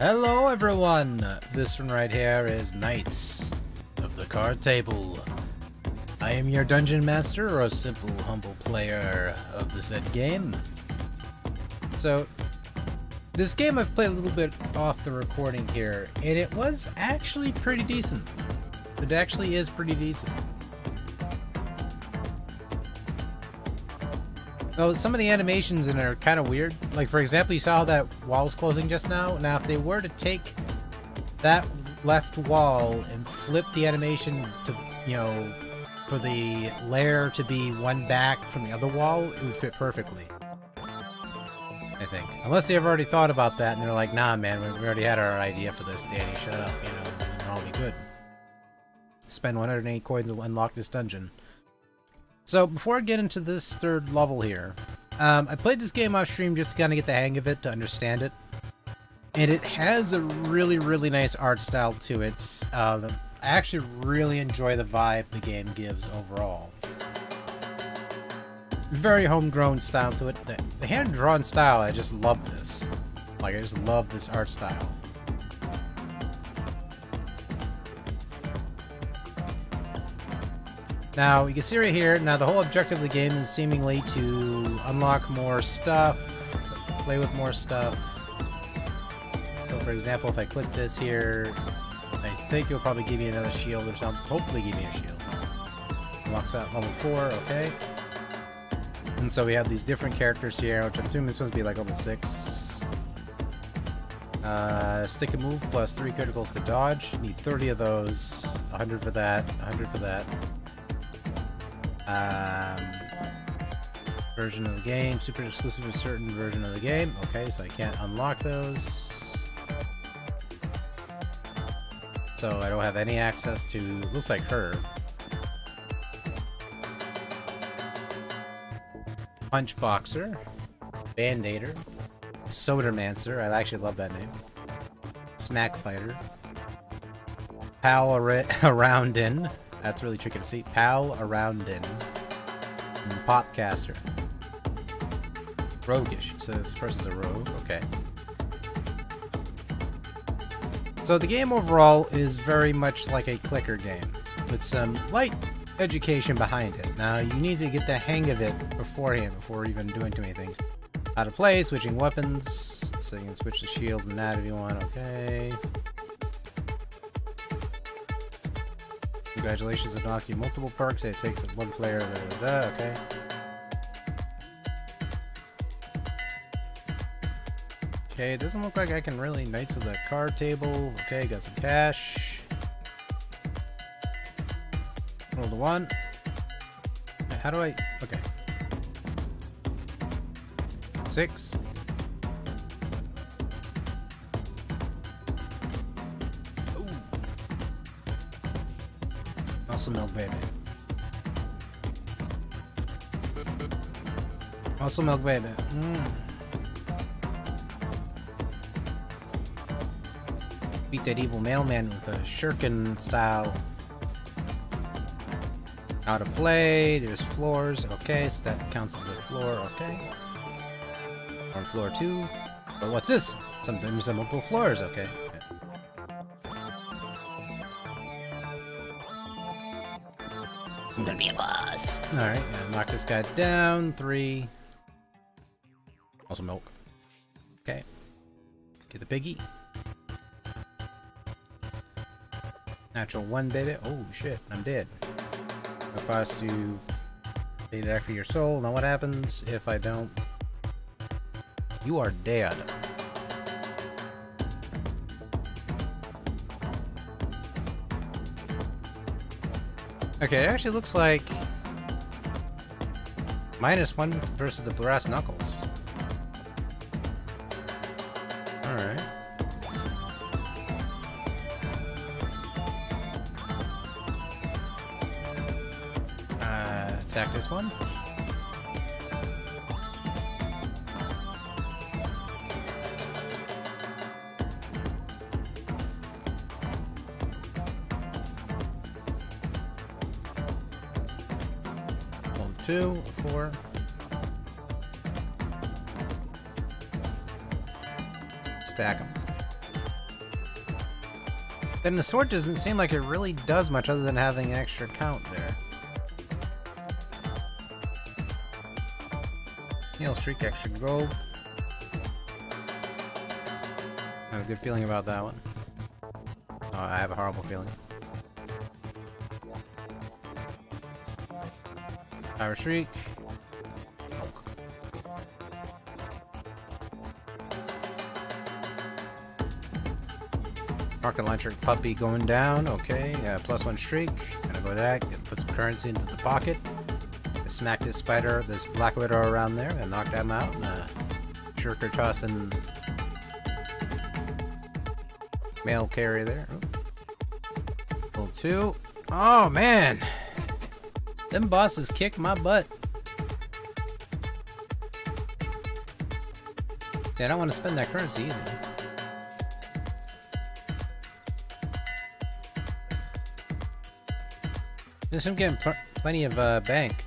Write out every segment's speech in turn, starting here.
Hello everyone! This one right here is Knights of the Card Table. I am your Dungeon Master, or a simple, humble player of the said game. So, this game I've played a little bit off the recording here, and it was actually pretty decent. It actually is pretty decent. Though some of the animations in it are kind of weird. Like, for example, you saw that wall was closing just now? Now, if they were to take that left wall and flip the animation to, you know, for the layer to be one back from the other wall, it would fit perfectly. I think. Unless they've already thought about that and they're like, nah, man, we already had our idea for this, Danny, shut up, you know, all be good. Spend 180 coins to unlock this dungeon. So before I get into this third level here, um, I played this game off stream just to kind of get the hang of it, to understand it. And it has a really, really nice art style to it. Uh, I actually really enjoy the vibe the game gives overall. Very homegrown style to it. The, the hand-drawn style, I just love this. Like, I just love this art style. Now, you can see right here, now the whole objective of the game is seemingly to unlock more stuff, play with more stuff. So for example, if I click this here, I think it'll probably give me another shield or something. Hopefully give me a shield. Unlocks out level 4, okay. And so we have these different characters here, which I'm assuming this one's be like level 6. Uh, stick and move plus 3 criticals to dodge. Need 30 of those. 100 for that, 100 for that. Um, version of the game, super exclusive to certain version of the game. Okay, so I can't unlock those. So I don't have any access to, looks like her. Punch Boxer, Band-Aider, Sodermancer, I actually love that name. Smack Fighter, Pal Around In, that's really tricky to see. Pal Aroundin. Popcaster. Roguish. So this person's a rogue. Okay. So the game overall is very much like a clicker game, with some light education behind it. Now, you need to get the hang of it beforehand, before even doing too many things. How to play, switching weapons, so you can switch the shield and that if you want, okay. Congratulations, unlocking multiple perks. It takes one player. Da, da, da, okay. Okay, it doesn't look like I can really Knights of the card table. Okay, got some cash. Roll the one. How do I... Okay. Six. Muscle milk, baby. Muscle milk, baby. Mm. Beat that evil mailman with a shuriken style. Out of play, there's floors, okay, so that counts as a floor, okay. On floor two. But what's this? Sometimes multiple floors, okay. I'm gonna be a boss. Alright, knock this guy down. Three. Also milk. Okay. Get the piggy. Natural one, baby. Oh, shit. I'm dead. It costs you data for your soul. Now what happens if I don't? You are dead. Okay, it actually looks like minus one versus the brass knuckles. Alright. Uh, attack this one. Two, four. Stack them. Then the sword doesn't seem like it really does much other than having an extra count there. Heal streak extra gold. I have a good feeling about that one. Oh, I have a horrible feeling. Power Shriek. Rocket Launcher Puppy going down. Okay, uh, plus one Shriek. Gonna go with that. Gonna put some currency into the pocket. Smack this spider, this Black Widow around there, and knock them out. And, uh, Shurker tossing mail carrier there. Level two. Oh man, them bosses kick my butt. Yeah, I don't want to spend that currency either. Just I'm getting pl plenty of uh, bank.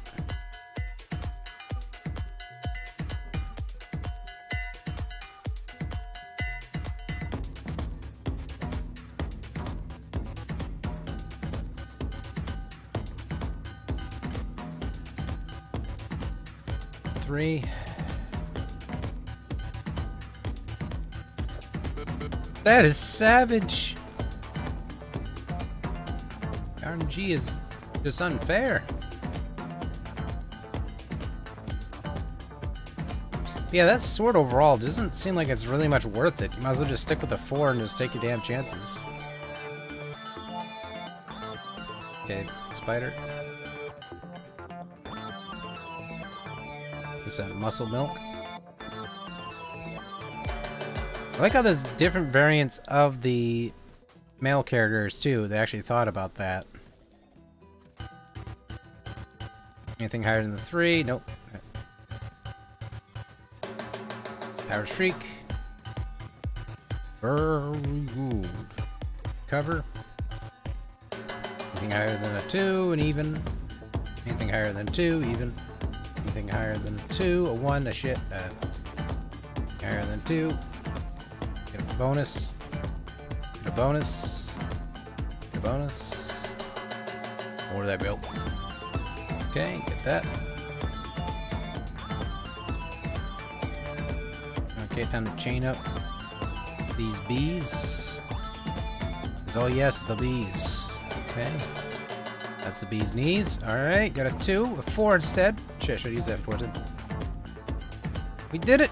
Three. That is savage. RNG is just unfair. Yeah, that sword overall doesn't seem like it's really much worth it. You might as well just stick with the four and just take your damn chances. Okay, spider. Is that muscle milk? I like how there's different variants of the male characters too. They actually thought about that. Anything higher than the three? Nope. Power Shriek. Very good. Cover. Anything higher than a two, and even. Anything higher than two, even. Anything higher than a two, a one, a shit. Uh, higher than two. Get a bonus. Get a bonus. Get a bonus. Where'd that go? Okay, get that. Okay, time to chain up these bees. Oh yes, the bees. Okay. That's the bee's knees. Alright, got a two, a four instead. Shit, I should use that for. We did it!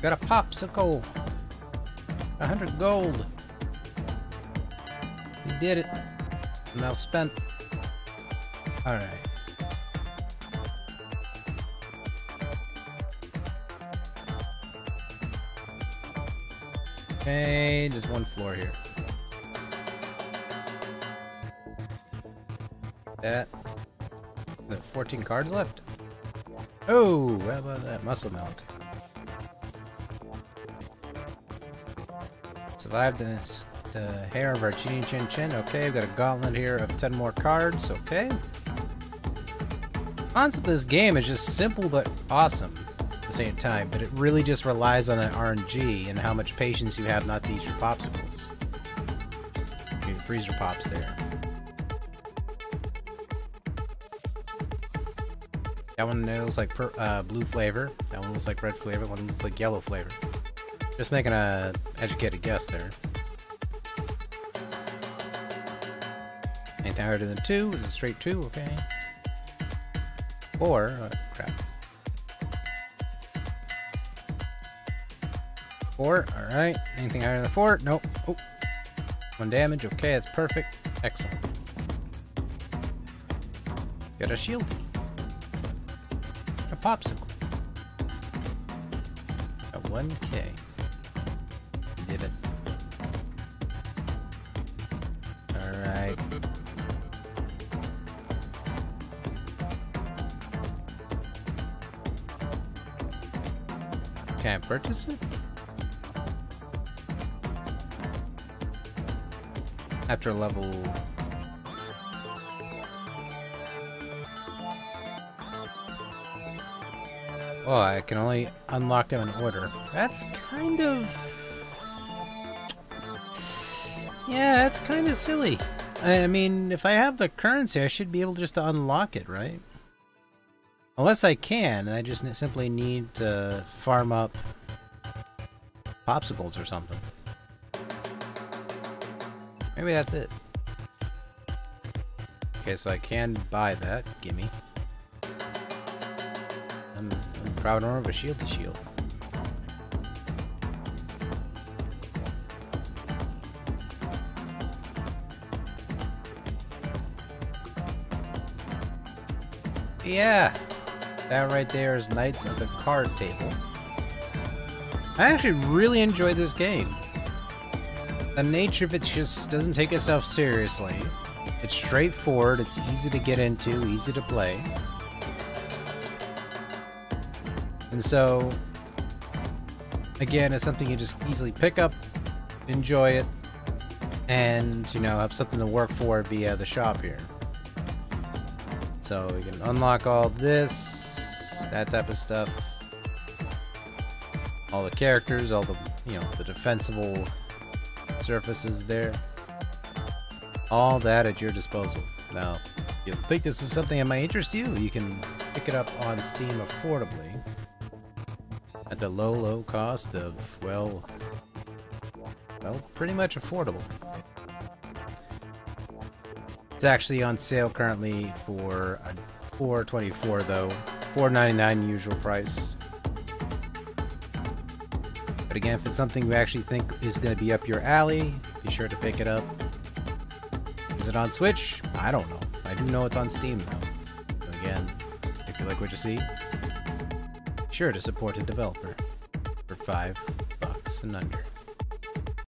Got a popsicle. A hundred gold. We did it. Now spent. Alright. Okay, just one floor here. That. The 14 cards left? Oh, how about that? Muscle milk. Survived the hair of our Chin Chin Chin. Okay, we've got a gauntlet here of 10 more cards. Okay. The Concept of this game is just simple but awesome at the same time, but it really just relies on that RNG and how much patience you have not to eat your popsicles. Your freezer pops there. That one looks like per, uh, blue flavor. That one looks like red flavor. One looks like yellow flavor. Just making a educated guess there. Anything higher than two is a straight two, okay. Four, oh, crap. Four, alright. Anything higher than four? Nope. Oh. One damage, okay, that's perfect. Excellent. Got a shield. A popsicle. Got 1k. Did it. Alright. Can't purchase it? After level... Oh, I can only unlock them in order. That's kind of... Yeah, that's kind of silly. I mean, if I have the currency, I should be able just to unlock it, right? Unless I can, and I just simply need to farm up popsicles or something. Maybe that's it. Okay, so I can buy that. Gimme. Proud owner of a shieldy shield. Yeah, that right there is Knights of the Card Table. I actually really enjoy this game. The nature of it just doesn't take itself seriously. It's straightforward, it's easy to get into, easy to play. And so, again, it's something you just easily pick up, enjoy it, and, you know, have something to work for via the shop here. So we can unlock all this, that type of stuff. All the characters, all the, you know, the defensible surfaces there. All that at your disposal. Now, if you think this is something that might interest you, you can pick it up on Steam affordably. At the low, low cost of, well, well, pretty much affordable. It's actually on sale currently for a 424 though. 499 usual price. But again, if it's something you actually think is going to be up your alley, be sure to pick it up. Is it on Switch? I don't know. I do know it's on Steam though. Again, if you like what you see, sure to support a developer for five bucks and under.